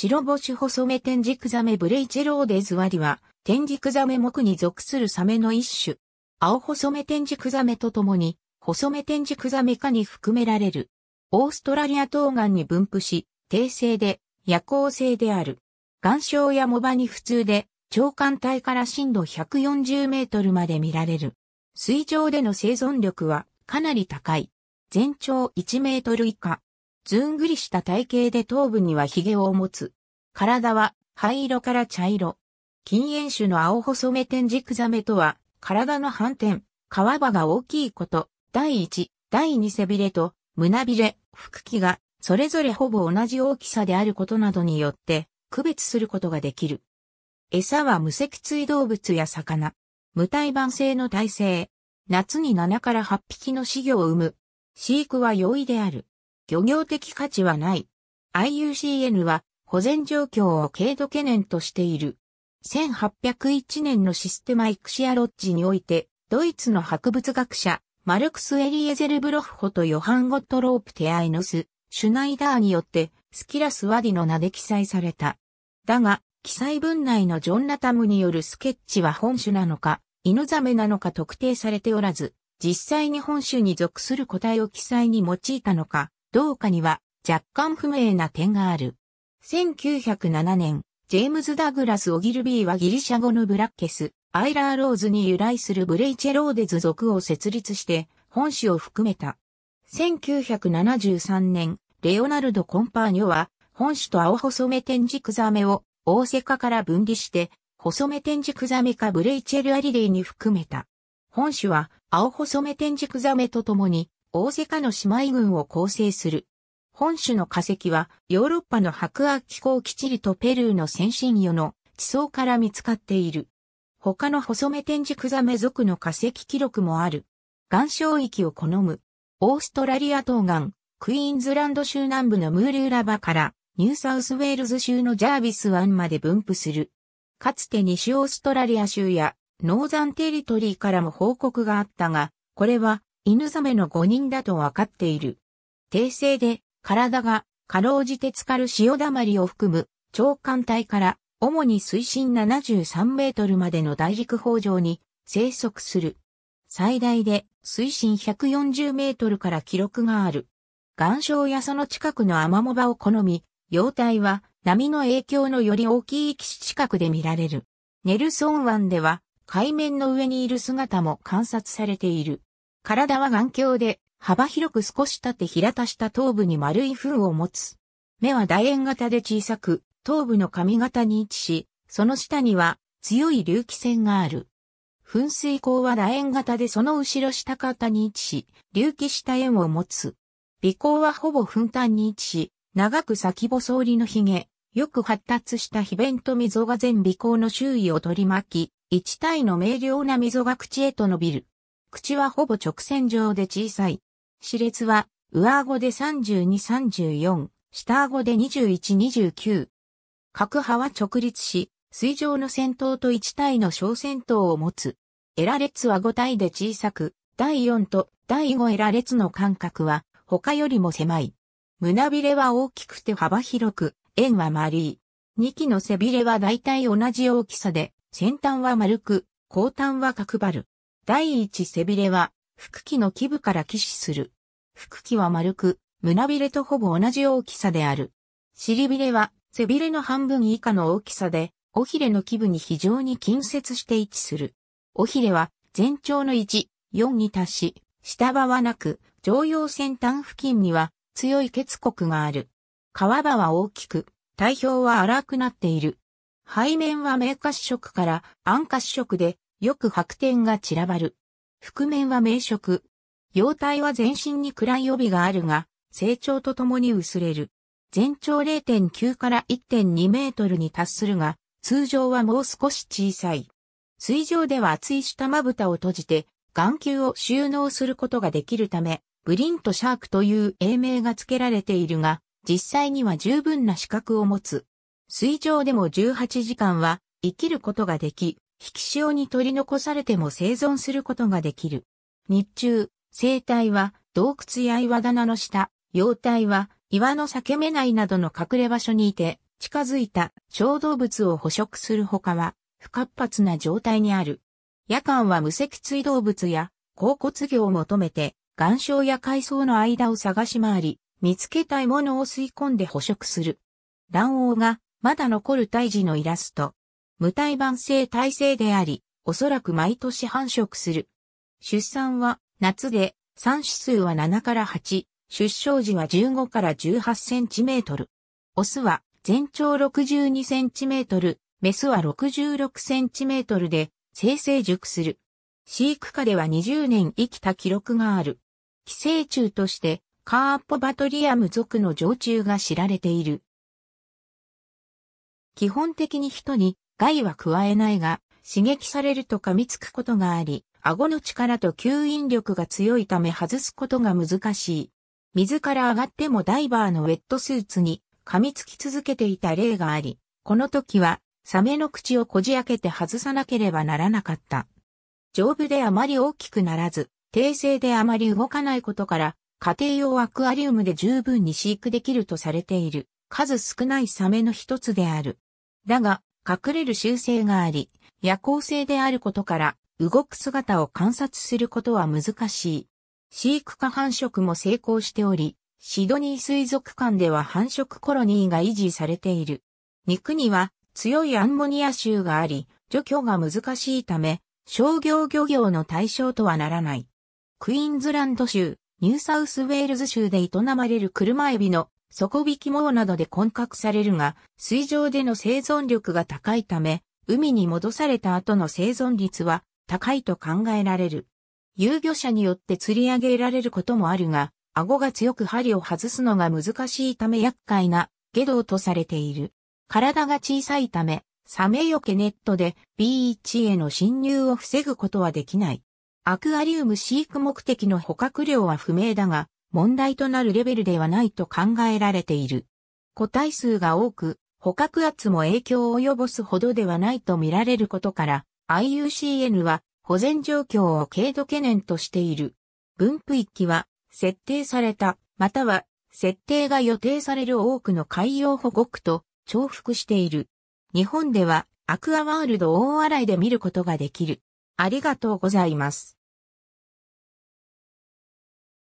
白星細目天竺ザメブレイチェローデズワリは、天竺ザメ目に属するサメの一種。青細目天竺ザメとともに、細目天竺ザメ科に含められる。オーストラリア東岸に分布し、低性で、夜行性である。岩礁や藻場に普通で、長官帯から深度140メートルまで見られる。水上での生存力はかなり高い。全長1メートル以下。ずんぐりした体型で頭部には髭を持つ。体は灰色から茶色。禁煙種の青細目天竺ザメとは、体の反転、皮場が大きいこと、第一、第二背びれと、胸びれ、腹筋が、それぞれほぼ同じ大きさであることなどによって、区別することができる。餌は無脊椎動物や魚。無体盤性の体性。夏に7から8匹の死魚を産む。飼育は容易である。漁業的価値はない。IUCN は保全状況を軽度懸念としている。1801年のシステマイクシアロッジにおいて、ドイツの博物学者、マルクス・エリエゼルブロッホとヨハン・ゴットロープ・テアイノス、シュナイダーによって、スキラス・ワディの名で記載された。だが、記載文内のジョン・ラタムによるスケッチは本種なのか、犬ザメなのか特定されておらず、実際に本種に属する個体を記載に用いたのか、どうかには若干不明な点がある。1907年、ジェームズ・ダグラス・オギルビーはギリシャ語のブラッケス、アイラー・ローズに由来するブレイチェローデズ族を設立して本種を含めた。1973年、レオナルド・コンパーニョは本種と青細目天竺ザメを大セカから分離して細目天竺ザメかブレイチェル・アリレイに含めた。本種は青細目天竺ザメとともに大セカの姉妹群を構成する。本種の化石はヨーロッパの白亜気候基地里とペルーの先進魚の地層から見つかっている。他の細目天竺ザメ属の化石記録もある。岩礁域を好む。オーストラリア東岸、クイーンズランド州南部のムールーラバからニューサウスウェールズ州のジャービス湾まで分布する。かつて西オーストラリア州やノーザンテリトリーからも報告があったが、これは犬ザメの5人だとわかっている。低性で体がかろうじて浸かる潮だまりを含む長官帯から主に水深73メートルまでの大陸方上に生息する。最大で水深140メートルから記録がある。岩礁やその近くのアマモ場を好み、幼体は波の影響のより大きい岸近くで見られる。ネルソン湾では海面の上にいる姿も観察されている。体は眼鏡で幅広く少し縦平たした頭部に丸い糞を持つ。目は楕円型で小さく、頭部の髪型に位置し、その下には強い隆起線がある。噴水口は楕円型でその後ろ下型に位置し、隆起した円を持つ。鼻孔はほぼ粉端に位置し、長く先細折りの髭、よく発達した皮弁と溝が全鼻孔の周囲を取り巻き、一体の明瞭な溝が口へと伸びる。口はほぼ直線状で小さい。歯列は、上顎で32-34、下顎で21-29。各派は直立し、水上の先頭と1体の小先頭を持つ。エラ列は5体で小さく、第4と第5エラ列の間隔は他よりも狭い。胸びれは大きくて幅広く、円は丸い。2機の背びれは大体同じ大きさで、先端は丸く、後端は角張る。第1背びれは腹機の基部から起死する。腹機は丸く、胸びれとほぼ同じ大きさである。尻びれは背びれの半分以下の大きさで、尾ひれの基部に非常に近接して位置する。尾ひれは全長の1、4に達し、下場はなく、常用先端付近には強い結骨がある。皮場は大きく、体表は荒くなっている。背面は明褐色から暗褐色で、よく白点が散らばる。覆面は明色。葉体は全身に暗い帯があるが、成長とともに薄れる。全長0.9から1.2メートルに達するが、通常はもう少し小さい。水上では厚い下まぶたを閉じて、眼球を収納することができるため、ブリントシャークという英名が付けられているが、実際には十分な視覚を持つ。水上でも18時間は生きることができ、引き潮に取り残されても生存することができる。日中、生体は洞窟や岩棚の下、幼体は岩の裂け目内などの隠れ場所にいて、近づいた小動物を捕食する他は不活発な状態にある。夜間は無脊椎動物や甲骨魚を求めて岩礁や海藻の間を探し回り、見つけたいものを吸い込んで捕食する。卵黄がまだ残る胎児のイラスト。無胎盤性体性であり、おそらく毎年繁殖する。出産は夏で産子数は7から8、出生時は15から18センチメートル。オスは全長62センチメートル、メスは66センチメートルで生成熟する。飼育下では20年生きた記録がある。寄生虫としてカーポバトリアム属の常虫が知られている。基本的に人に害は加えないが、刺激されると噛みつくことがあり、顎の力と吸引力が強いため外すことが難しい。水から上がってもダイバーのウェットスーツに噛みつき続けていた例があり、この時はサメの口をこじ開けて外さなければならなかった。丈夫であまり大きくならず、低静であまり動かないことから、家庭用アクアリウムで十分に飼育できるとされている、数少ないサメの一つである。だが、隠れる習性があり、夜行性であることから、動く姿を観察することは難しい。飼育化繁殖も成功しており、シドニー水族館では繁殖コロニーが維持されている。肉には強いアンモニア臭があり、除去が難しいため、商業漁業の対象とはならない。クイーンズランド州、ニューサウスウェールズ州で営まれる車エビの底引き網などで混獲されるが、水上での生存力が高いため、海に戻された後の生存率は高いと考えられる。遊漁者によって釣り上げられることもあるが、顎が強く針を外すのが難しいため厄介な下道とされている。体が小さいため、サメよけネットでビーチへの侵入を防ぐことはできない。アクアリウム飼育目的の捕獲量は不明だが、問題となるレベルではないと考えられている。個体数が多く、捕獲圧も影響を及ぼすほどではないと見られることから、IUCN は保全状況を軽度懸念としている。分布域は設定された、または設定が予定される多くの海洋保護区と重複している。日本ではアクアワールド大洗で見ることができる。ありがとうございます。